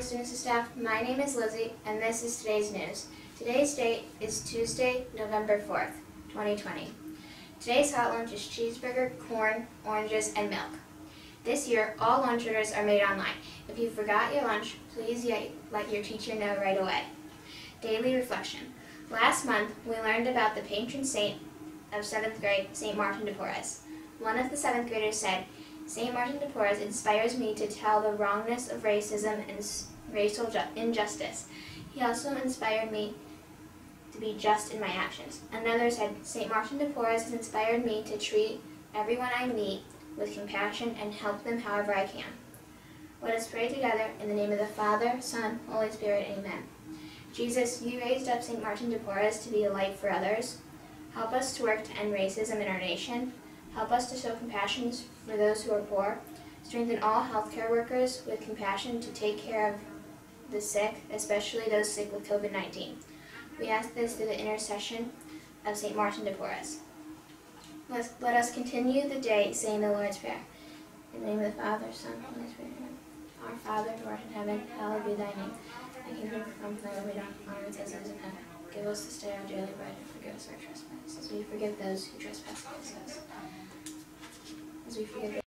staff. My name is Lizzie, and this is today's news. Today's date is Tuesday, November 4th, 2020. Today's hot lunch is cheeseburger, corn, oranges, and milk. This year, all lunch orders are made online. If you forgot your lunch, please let your teacher know right away. Daily reflection. Last month, we learned about the patron saint of 7th grade, St. Martin de Porres. One of the 7th graders said, St. Martin de Porres inspires me to tell the wrongness of racism and racial injustice. He also inspired me to be just in my actions. Another said, St. Martin de Porres has inspired me to treat everyone I meet with compassion and help them however I can. Let us pray together in the name of the Father, Son, Holy Spirit, Amen. Jesus, you raised up St. Martin de Porres to be a light for others. Help us to work to end racism in our nation Help us to show compassion for those who are poor. Strengthen all healthcare workers with compassion to take care of the sick, especially those sick with COVID-19. We ask this through the intercession of St. Martin de Porres. Let's, let us continue the day saying the Lord's Prayer. In the name of the Father, Son, and Holy Spirit. Our Father, who art in heaven, hallowed be thy name. Thy kingdom come, thy will be done on earth as it is in heaven. Give us this day our daily bread, and forgive us our trespasses, as we forgive those who trespass against us. As we forgive